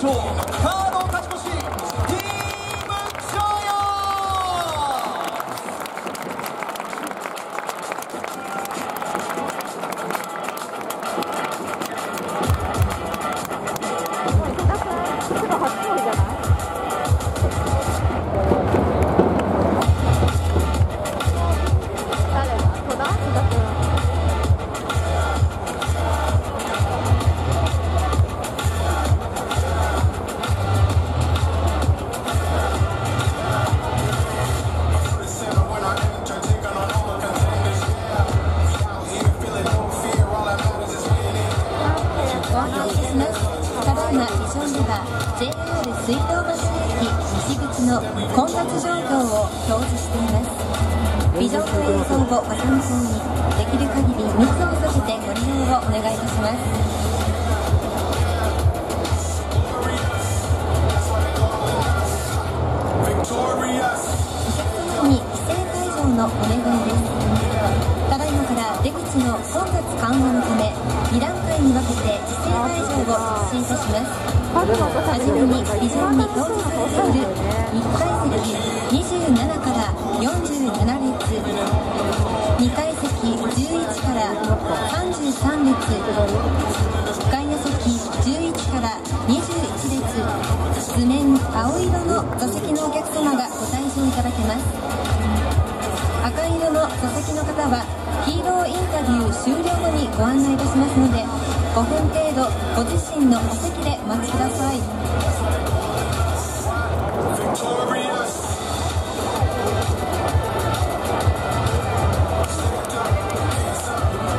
勝。ただいまビジョンでは JR 水道橋駅西口の混雑状況を表示しています。ビジョンの映像をご参考にできる限り密を避けてご利用をお願いいたします。お願いです。ただいまから出口の混雑緩和のため2段階に分けて規制会場を実施いたします。パグのとはじめにビジョンに表示されている1階席27から47列。2階席11から33列。外野席11から21列。図面青色の座席のお客様がご退場いただけます。赤色の座席の方はヒーローインタビュー終了ご案内いたしますので5分程度ご自身のお席でお待ちください。